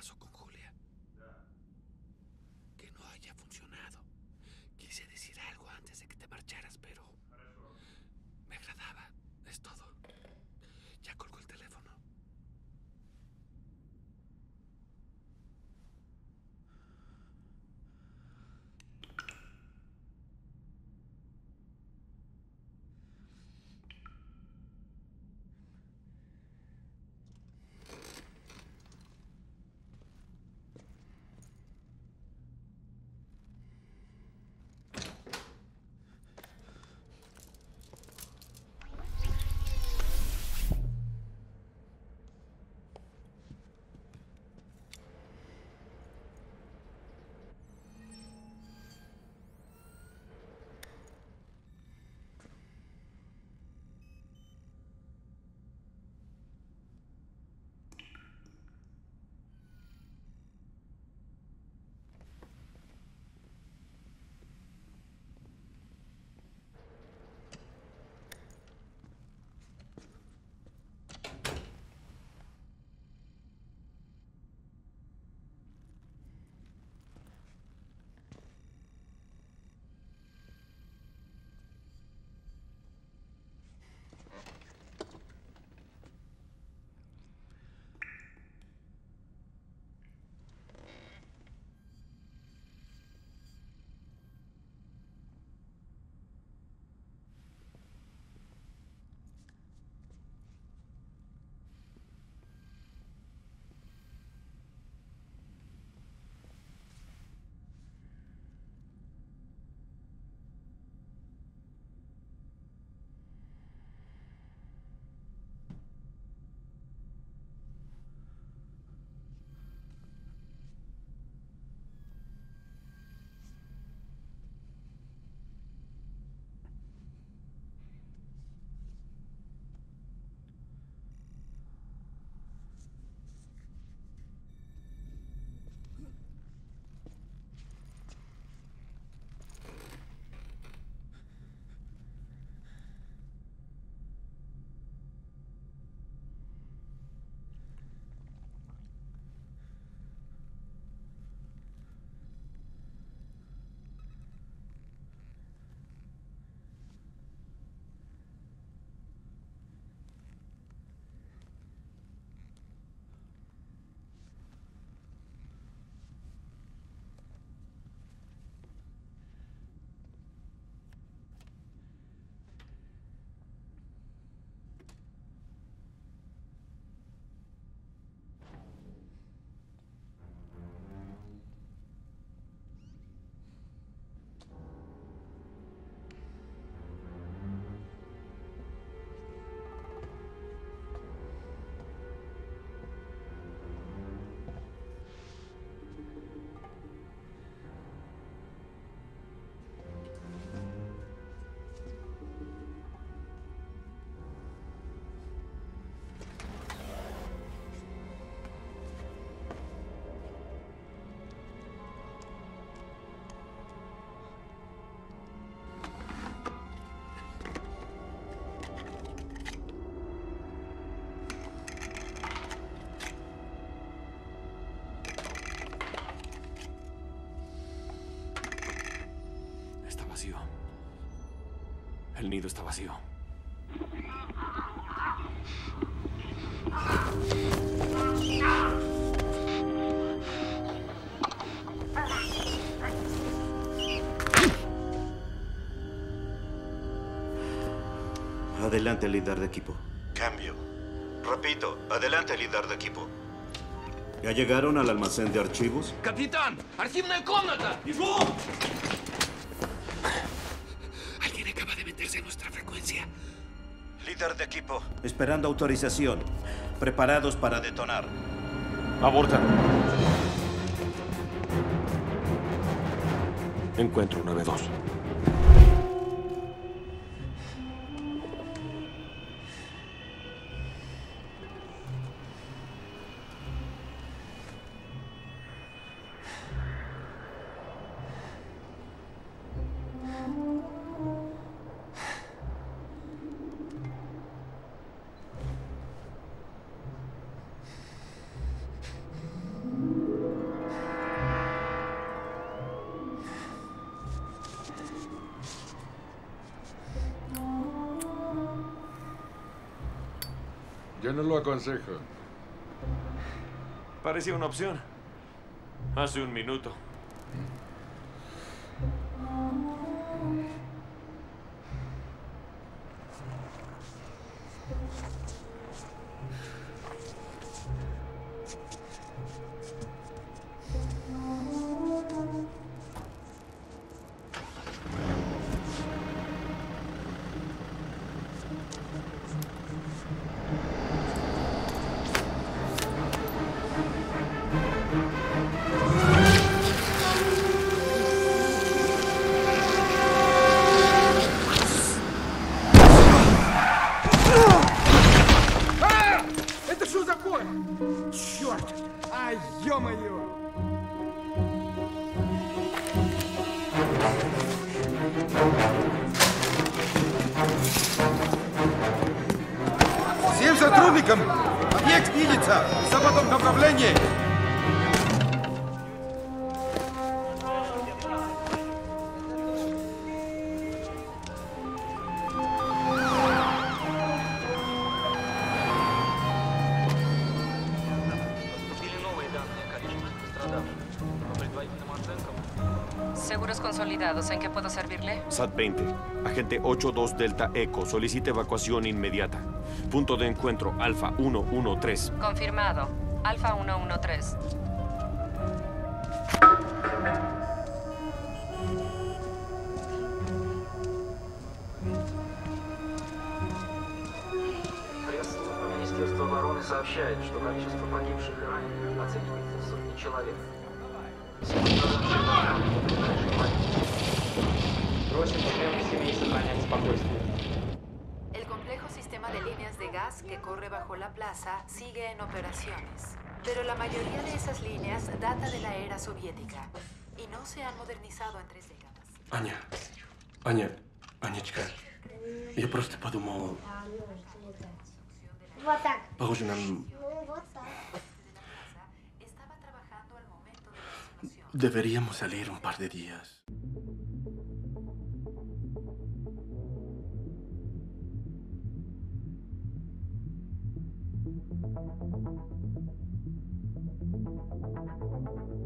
pasó con Julia. Que no haya funcionado. El nido está vacío. Adelante, líder de equipo. Cambio. Repito, adelante, líder de equipo. ¿Ya llegaron al almacén de archivos? ¡Capitán! ¡Archivная комната! Alguien Líder de equipo. Esperando autorización. Preparados para detonar. Aborta. Encuentro 9-2. Qué no lo aconsejo? Parecía una opción. Hace un minuto. Черт! Ай, ё-моё! Всем сотрудникам! Объект видится! В западном направлении! Seguros consolidados, ¿en qué puedo servirle? SAT-20. Agente 82 Delta Eco. Solicita evacuación inmediata. Punto de encuentro Alfa 113. Confirmado. Alfa 113. пресс-служба Министерства обороны сообщает, что количество погибших и раненых оценивается в сотни человек. Просим членов семей сохранять спокойствие. El complejo sistema de líneas de gas que corre bajo la plaza sigue en operaciones, pero la mayoría de esas líneas data de la era soviética y no se han modernizado en tres décadas. Аня, Аня, Анечка, я просто подумал, Вот так. похоже, нам Ну, вот так. Estaba trabajando al momento de la explosión. deberíamos salir un par de días. Thank you.